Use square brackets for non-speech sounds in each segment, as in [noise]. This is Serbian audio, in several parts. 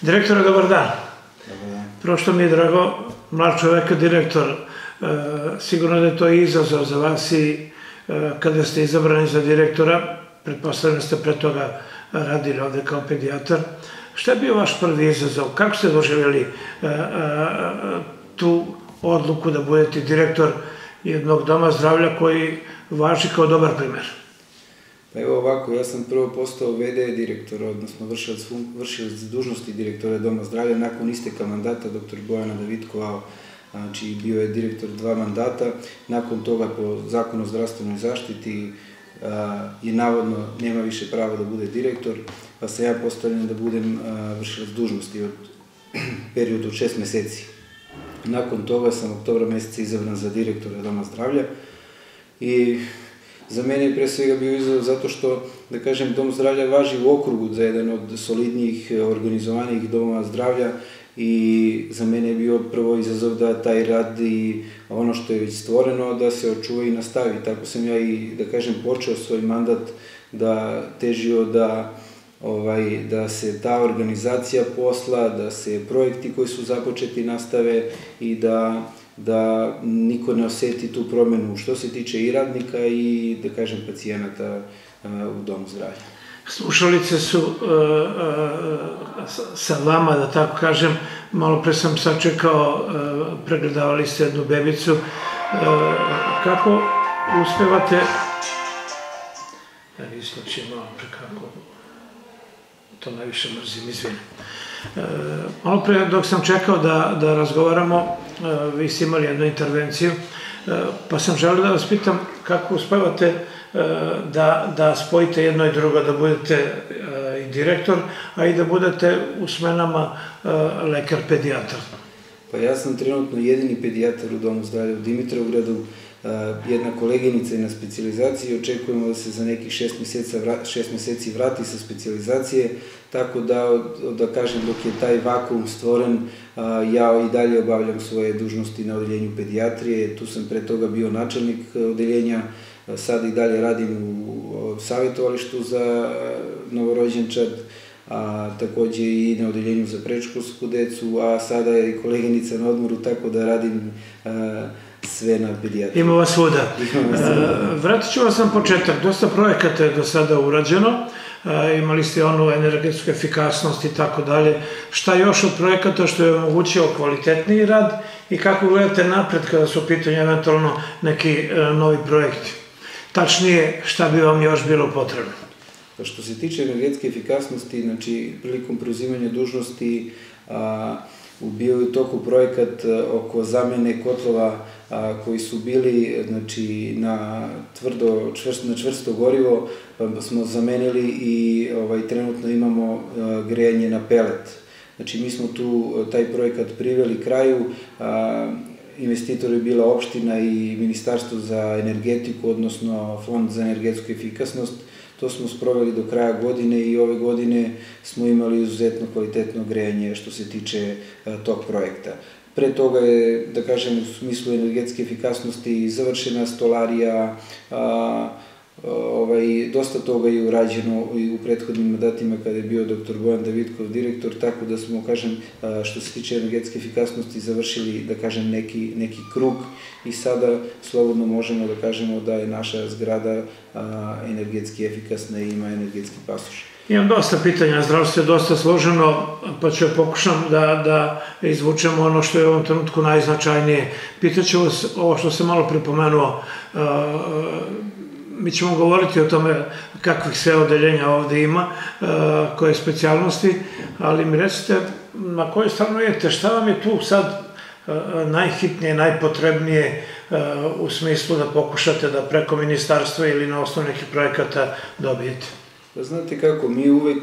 Direktore, dobar dan. Dobar dan. Prvo što mi je drago, mlad čovek, direktor, e, sigurno da je to izazov za vas i e, kada ste izabrani za direktora, pretpostavljam da ste pre toga radili ovde kao pedijatar. Šta je bio vaš prvi izazov? Kako ste doživjeli e, e, tu odluku da budete direktor jednog doma zdravlja koji važi kao dobar primer? Pa evo ovako, ja sam prvo postao VD direktor, odnosno vršilac, vršilac dužnosti direktora Doma zdravlja nakon isteka mandata dr. Bojana Davidkova, znači bio je direktor dva mandata. Nakon toga po zakonu o zdravstvenoj zaštiti je navodno nema više prava da bude direktor, pa se ja postavljam da budem vršilac dužnosti od [clears throat] periodu od šest meseci. Nakon toga sam oktobra meseca izabran za direktora Doma zdravlja i za mene je pre svega bio izazov zato što, da kažem, Dom zdravlja važi u okrugu za jedan od solidnijih, organizovanih domova zdravlja i za mene je bio prvo izazov da taj rad i ono što je već stvoreno da se očuva i nastavi. Tako sam ja i, da kažem, počeo svoj mandat da težio da ovaj, da se ta organizacija posla, da se projekti koji su započeti nastave i da da niko ne oseti tu promenu što se tiče i radnika i, da kažem, pacijenata u domu zdravlja. Slušalice su uh, uh, sa vama, da tako kažem, malo pre sam sačekao, pregledavali ste jednu bebicu. Kako uspevate, ja islačim malo pre kako, to najviše mrzim, izvinim. E, malo pre dok sam čekao da, da razgovaramo, e, vi ste imali jednu intervenciju, e, pa sam želeo da vas pitam kako uspevate e, da, da spojite jedno i drugo, da budete e, i direktor, a i da budete u smenama e, lekar-pedijatar. Pa ja sam trenutno jedini pedijatar u Domu zdravlja u Dimitrovgradu, jedna koleginica je na specializaciji, očekujemo da se za nekih šest, meseca, šest meseci vrati sa specializacije, tako da, da kažem, dok je taj vakum stvoren, ja i dalje obavljam svoje dužnosti na odeljenju pedijatrije, tu sam pre toga bio načelnik odeljenja, sad i dalje radim u savjetovalištu za novorođenčad, a takođe i na odeljenju za prečkolsku decu, a sada je i koleginica na odmoru, tako da radim a, sve na pedijatriji. Ima vas svuda. [laughs] Ima vas svuda. E, vratit ću vas na početak. Dosta projekata je do sada urađeno. E, imali ste onu energetsku efikasnost i tako dalje. Šta još od projekata što je omogućio kvalitetniji rad i kako gledate napred kada su u pitanju eventualno neki e, novi projekti? Tačnije, šta bi vam još bilo potrebno? Pa što se tiče energetske efikasnosti, znači prilikom preuzimanja dužnosti, a, bio je u toku projekat oko zamene kotlova koji su bili znači, na tvrdo, čvrst, na čvrsto gorivo, pa smo zamenili i ovaj, trenutno imamo a, grejanje na pelet. Znači mi smo tu taj projekat priveli kraju, a, investitor je bila opština i Ministarstvo za energetiku, odnosno Fond za energetsku efikasnost, To smo sproveli do kraja godine i ove godine smo imali izuzetno kvalitetno grejanje što se tiče tog projekta. Pre toga je, da kažem, u smislu energetske efikasnosti završena stolarija, a, ovaj, dosta toga je urađeno i u prethodnim mandatima kada je bio dr. Bojan Davidkov direktor, tako da smo, kažem, što se tiče energetske efikasnosti, završili, da kažem, neki, neki krug i sada slobodno možemo da kažemo da je naša zgrada energetski efikasna i ima energetski pasoš. Imam dosta pitanja, zdravstvo je dosta složeno, pa ću pokušam da, da izvučemo ono što je u ovom trenutku najznačajnije. Pitaću vas ovo što sam malo pripomenuo, mi ćemo govoriti o tome kakvih sve odeljenja ovde ima, koje specijalnosti, ali mi recite na kojoj stranu idete, šta vam je tu sad najhitnije, najpotrebnije u smislu da pokušate da preko ministarstva ili na osnovu nekih projekata dobijete? Pa znate kako, mi uvek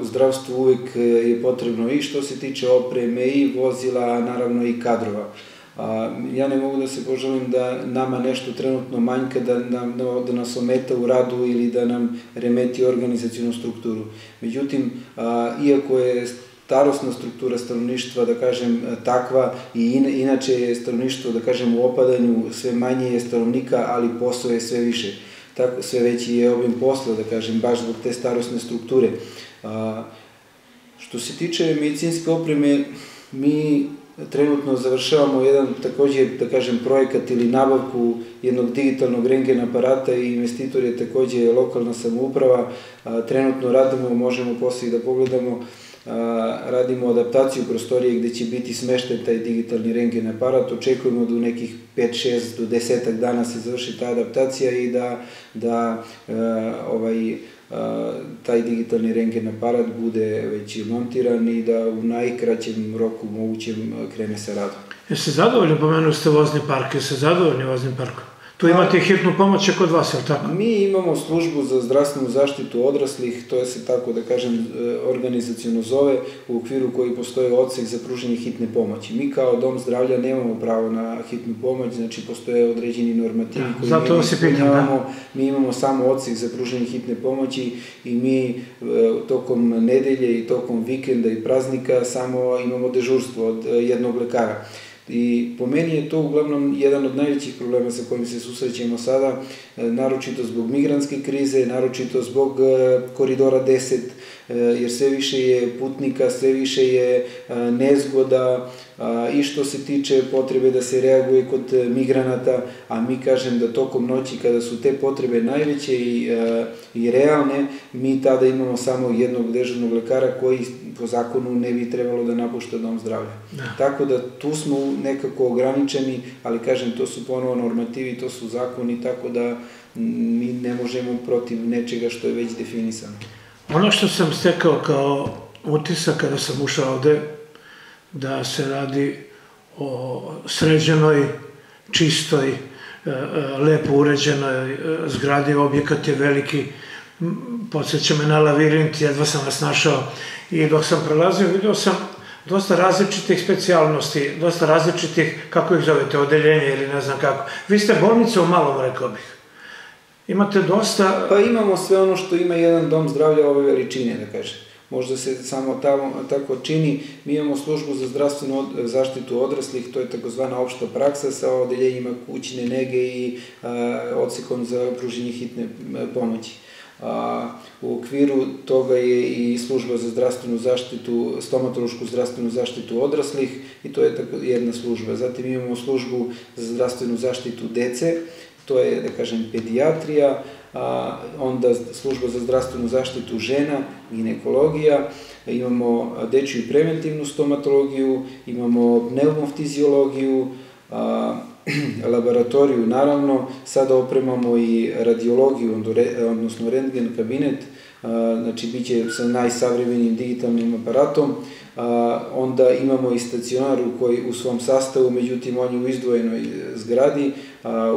u zdravstvu uvek je potrebno i što se tiče opreme i vozila, naravno i kadrova. A, ja ne mogu da se poželim da nama nešto trenutno manjka, da, nam, da, da nas ometa u radu ili da nam remeti organizacijonu strukturu. Međutim, a, iako je starostna struktura stanovništva, da kažem, takva i in, inače je stanovništvo, da kažem, u opadanju, sve manje je stanovnika, ali posao je sve više. Tako, sve veći je obim posla, da kažem, baš zbog te starostne strukture. A, Što se tiče medicinske opreme, mi trenutno završavamo jedan takođe, da kažem, projekat ili nabavku jednog digitalnog rengen aparata i investitor je takođe lokalna samouprava. Trenutno radimo, možemo posle da pogledamo, radimo adaptaciju prostorije gde će biti smešten taj digitalni rengen aparat. Očekujemo da u nekih 5, 6 do 10 dana se završi ta adaptacija i da, da ovaj, taj digitalni rengen aparat bude već montiran i da u najkraćem roku mogućem krene sa radom. Jeste zadovoljni, pomenuli ste vozni park, jeste zadovoljni voznim parkom? Tu imate hitnu pomoć kod vas, je li tako? Mi imamo službu za zdravstvenu zaštitu odraslih, to je se tako da kažem e, organizacijono zove, u okviru koji postoje odsek za pruženje hitne pomoći. Mi kao dom zdravlja nemamo pravo na hitnu pomoć, znači postoje određeni normativi da, koji zato mi pitam, da? Mi imamo samo odsek za pruženje hitne pomoći i mi e, tokom nedelje i tokom vikenda i praznika samo imamo dežurstvo od e, jednog lekara. I po meni je to uglavnom jedan od najvećih problema sa kojim se susrećemo sada, e, naročito zbog migranske krize, naročito zbog e, koridora 10, e, jer sve više je putnika, sve više je nezgoda i što se tiče potrebe da se reaguje kod migranata, a mi kažem da tokom noći kada su te potrebe najveće i, i realne, mi tada imamo samo jednog dežurnog lekara koji po zakonu ne bi trebalo da napušta dom zdravlja. Da. Tako da tu smo nekako ograničeni, ali kažem, to su ponovo normativi, to su zakoni, tako da mi ne možemo protiv nečega što je već definisano. Ono što sam stekao kao utisak kada sam ušao ovde, da se radi o sređenoj, čistoj, e, e, lepo uređenoj e, zgradi, objekat je veliki, podsjeća me na lavirint, jedva sam vas našao i dok sam prelazio vidio sam dosta različitih specijalnosti, dosta različitih, kako ih zovete, odeljenja ili ne znam kako. Vi ste bolnica u malom, rekao bih. Imate dosta... Pa imamo sve ono što ima jedan dom zdravlja ove veličine, da kažem. Možda se samo tamo, tako čini. Mi imamo službu za zdravstvenu od, zaštitu odraslih, to je takozvana opšta praksa sa odeljenjima kućne nege i a, odsekom za pruženje hitne pomoći. A, u okviru toga je i služba za zdravstvenu zaštitu, stomatološku zdravstvenu zaštitu odraslih i to je tako jedna služba. Zatim imamo službu za zdravstvenu zaštitu dece, to je, da kažem, pedijatrija, a, onda služba za zdravstvenu zaštitu žena, ginekologija, imamo dečju preventivnu stomatologiju, imamo pneumoftiziologiju, a, [clears throat] laboratoriju, naravno, sada opremamo i radiologiju, odnosno rentgen kabinet, znači bit će sa najsavremenijim digitalnim aparatom, onda imamo i stacionar u, koji, u svom sastavu, međutim on je u izdvojenoj zgradi,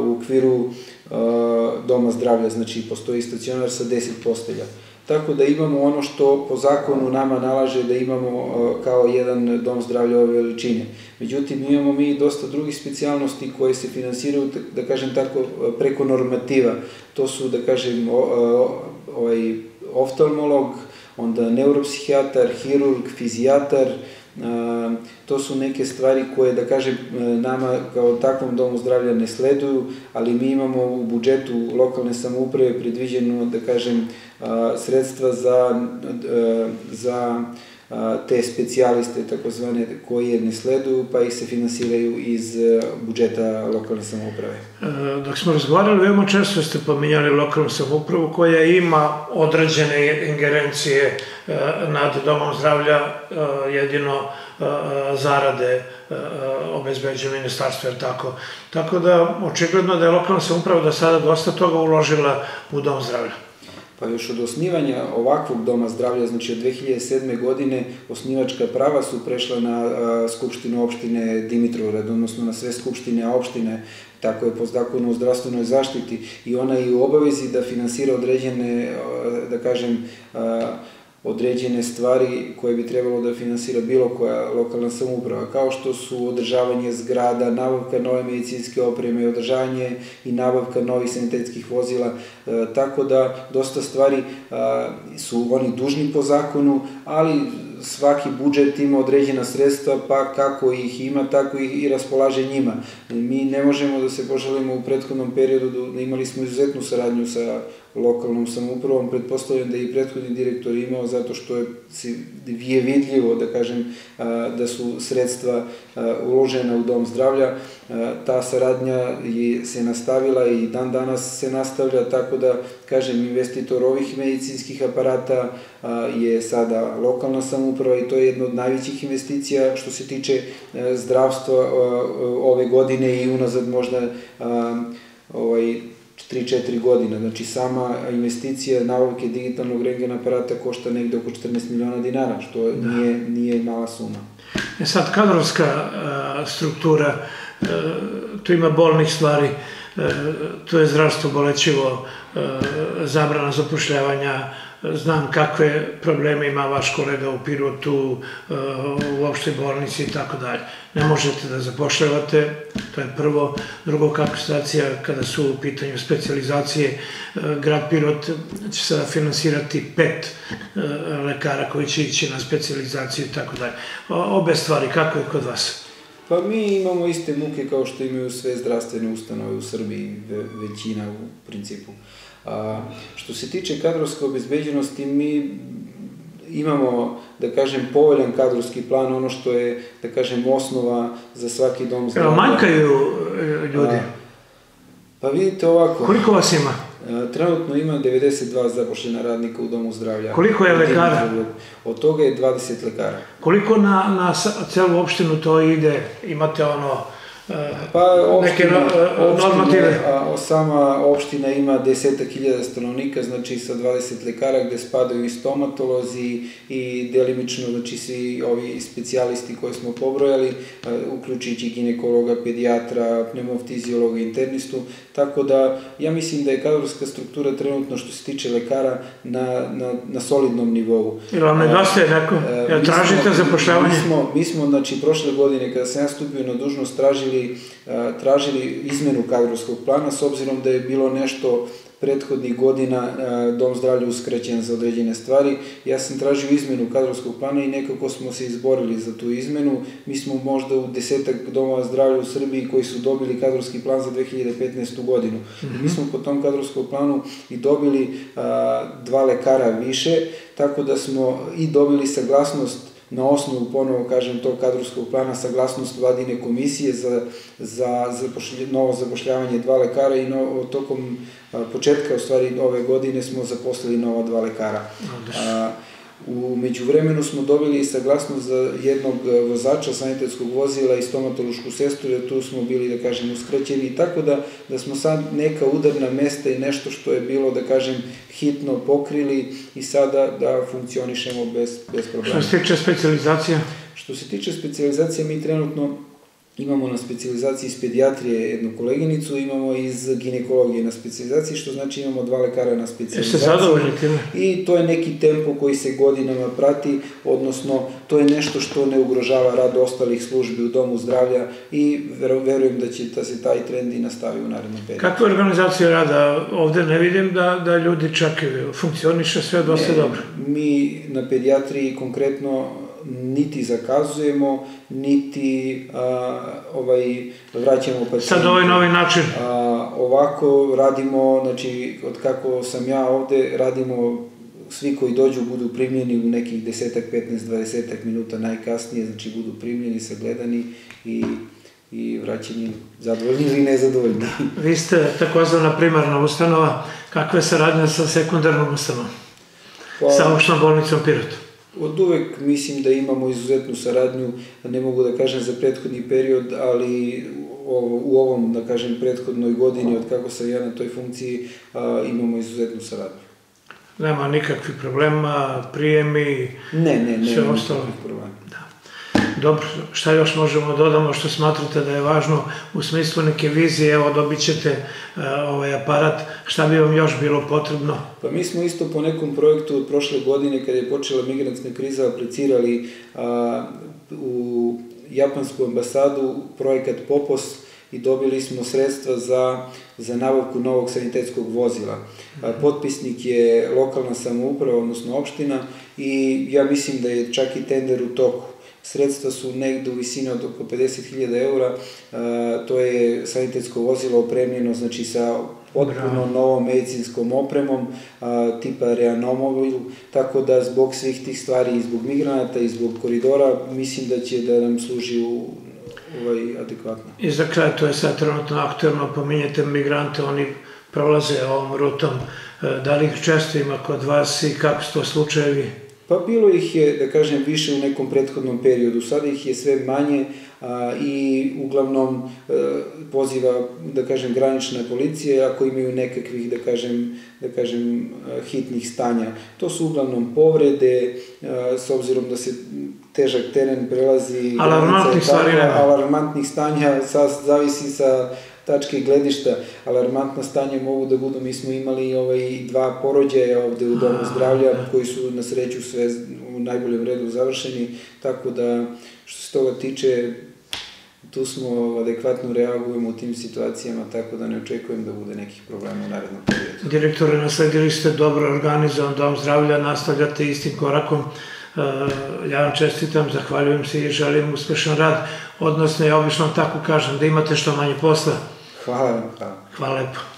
u okviru doma zdravlja, znači postoji stacionar sa 10 postelja tako da imamo ono što po zakonu nama nalaže da imamo kao jedan dom zdravlja ove veličine. Međutim, imamo mi dosta drugih specijalnosti koje se finansiraju, da kažem tako, preko normativa. To su, da kažem, ovaj, oftalmolog, onda neuropsihijatar, hirurg, fizijatar, to su neke stvari koje, da kažem, nama kao takvom domu zdravlja ne sleduju, ali mi imamo u budžetu lokalne samouprave predviđeno, da kažem, sredstva za, za te specijaliste takozvane koje ne sleduju pa ih se finansiraju iz budžeta lokalne samouprave. E, dok smo razgovarali, veoma često ste pominjali lokalnu samoupravu koja ima određene ingerencije e, nad domom zdravlja, e, jedino zarade obezbeđuje ministarstvo, jer tako. Tako da, očigledno da je lokalna samouprava da sada dosta toga uložila u dom zdravlja. Pa još od osnivanja ovakvog doma zdravlja, znači od 2007. godine, osnivačka prava su prešla na Skupštinu opštine Dimitrovgrad, odnosno na sve skupštine opštine, tako je po zakonu o zdravstvenoj zaštiti i ona je u obavezi da finansira određene, da kažem, a, određene stvari koje bi trebalo da finansira bilo koja lokalna samouprava, kao što su održavanje zgrada, nabavka nove medicinske opreme, održavanje i nabavka novih sanitetskih vozila, e, tako da dosta stvari a, su oni dužni po zakonu, ali svaki budžet ima određena sredstva, pa kako ih ima, tako ih i raspolaže njima. Mi ne možemo da se poželimo u prethodnom periodu, da imali smo izuzetnu saradnju sa lokalnom samoupravom, pretpostavljam da i prethodni direktor imao zato što je, je vidljivo, da kažem, da su sredstva uložena u dom zdravlja. Ta saradnja je se nastavila i dan danas se nastavlja, tako da, kažem, investitor ovih medicinskih aparata je sada lokalna samouprava i to je jedna od najvećih investicija što se tiče e, zdravstva ove godine i unazad možda ovaj, 3-4 godine. Znači sama investicija nabavke digitalnog rengen aparata košta negde oko 14 miliona dinara, što da. nije, nije mala suma. E sad, kadrovska a, struktura, tu ima bolnih stvari, a, tu je zdravstvo bolećivo, a, zabrana zapošljavanja, znam kakve probleme ima vaš kolega u Pirotu, u opštoj bolnici i tako dalje. Ne možete da zapošljavate, to je prvo. Drugo, kakva situacija kada su u pitanju specializacije, grad Pirot će sada finansirati pet lekara koji će ići na specializaciju i tako dalje. Obe stvari, kako je kod vas? Pa mi imamo iste muke kao što imaju sve zdravstvene ustanove u Srbiji, većina u principu. A, što se tiče kadrovske obezbeđenosti, mi imamo, da kažem, povoljan kadrovski plan, ono što je, da kažem, osnova za svaki dom zdravlja. Manjkaju e, ljudi? A, pa vidite ovako. Koliko vas ima? Trenutno ima 92 zapošljena radnika u domu zdravlja. Koliko je lekara? Od toga je 20 lekara. Koliko na, na celu opštinu to ide? Imate ono Pa opština, neke normative. A, sama opština ima desetak hiljada stanovnika, znači sa 20 lekara gde spadaju i stomatolozi i delimično, znači svi ovi specijalisti koje smo pobrojali, uključujući ginekologa, pedijatra, pneumoftiziologa, internistu, tako da ja mislim da je kadrovska struktura trenutno što se tiče lekara na, na, na solidnom nivou. Ili vam nedostaje neko? Ja tražite zapošljavanje? Mi smo, mi smo, znači, prošle godine kada sam ja stupio na dužnost tražili tražili, tražili izmenu kadrovskog plana s obzirom da je bilo nešto prethodnih godina dom zdravlja uskrećen za određene stvari. Ja sam tražio izmenu kadrovskog plana i nekako smo se izborili za tu izmenu. Mi smo možda u desetak domova zdravlja u Srbiji koji su dobili kadrovski plan za 2015. godinu. Mm -hmm. Mi smo po tom kadrovskom planu i dobili a, dva lekara više, tako da smo i dobili saglasnost na osnovu, ponovo kažem, tog kadrovskog plana saglasnost vladine komisije za, za zapošlj, novo zapošljavanje dva lekara i no, tokom a, početka, u stvari, ove godine smo zaposlili nova dva lekara. A, U međuvremenu smo dobili saglasnost za jednog vozača sanitetskog vozila i stomatološku sestru, jer tu smo bili, da kažem, uskraćeni, tako da, da smo sad neka udarna mesta i nešto što je bilo, da kažem, hitno pokrili i sada da funkcionišemo bez, bez problema. Što se tiče specializacija? Što se tiče specializacije, mi trenutno Imamo na specializaciji iz pedijatrije jednu koleginicu, imamo iz ginekologije na specializaciji, što znači imamo dva lekara na specializaciji. Jeste zadovoljni time? I to je neki tempo koji se godinama prati, odnosno to je nešto što ne ugrožava rad ostalih službi u domu zdravlja i verujem da će da se taj trend i nastavi u narednom periodu. Kakva je organizacija rada? Ovde ne vidim da, da ljudi čekaju, funkcioniše sve dosta ne, dobro. Mi na pedijatriji konkretno niti zakazujemo, niti a, ovaj, vraćamo pacijente. Sad ovaj novi način? A, ovako radimo, znači, od kako sam ja ovde, radimo svi koji dođu budu primljeni u nekih desetak, 15, 20 minuta najkasnije, znači budu primljeni, sagledani i i vraćeni zadovoljni ili nezadovoljni. [laughs] Vi ste takozvana primarna ustanova, kakva je saradnja sa sekundarnom ustanovom? Pa, sa opštom bolnicom Pirotu? Od uvek mislim da imamo izuzetnu saradnju, ne mogu da kažem za prethodni period, ali u ovom, da kažem, prethodnoj godini od kako sam ja na toj funkciji imamo izuzetnu saradnju. Nema nikakvih problema, prijemi, ne, ne, ne, sve ostalo. Da. Dobro, šta još možemo da dodamo što smatrate da je važno u smislu neke vizije, evo dobit ćete uh, ovaj aparat, šta bi vam još bilo potrebno? Pa mi smo isto po nekom projektu od prošle godine kada je počela migrantska kriza aplicirali uh, u japansku ambasadu projekat POPOS i dobili smo sredstva za, za nabavku novog sanitetskog vozila. Potpisnik je lokalna samouprava, odnosno opština i ja mislim da je čak i tender u toku. Sredstva su negde u visini od oko 50.000 eura, to je sanitetsko vozilo opremljeno znači sa potpuno novom medicinskom opremom, a, tipa Reanomobil, tako da zbog svih tih stvari i zbog migranata i zbog koridora, mislim da će da nam služi u ovaj, adekvatno. I za kraj, to je sad trenutno aktualno, pominjete migrante, oni prolaze ovom rutom, e, da li ih često ima kod vas i kako su to slučajevi? Pa bilo ih je, da kažem, više u nekom prethodnom periodu, sada ih je sve manje a, i uglavnom a, e, poziva, da kažem, granična policija ako imaju nekakvih, da kažem, da kažem, hitnih stanja. To su uglavnom povrede, a, s obzirom da se težak teren prelazi... Alarmantnih stvari nema. Alarmantnih stanja, sa, zavisi sa tačke gledišta, alarmantna stanja mogu da budu, mi smo imali ovaj, dva porođaja ovde u Domu zdravlja, koji su na sreću sve u najboljem redu završeni, tako da što se toga tiče, tu smo adekvatno reagujemo u tim situacijama, tako da ne očekujem da bude nekih problema u narednom periodu. Direktore, nasledili ste dobro organizovan dom zdravlja, nastavljate istim korakom. E, ja vam čestitam, zahvaljujem se i želim uspešan rad, odnosno ja obično tako kažem da imate što manje posla. Hvala vam. Hvala. Hvala lepo.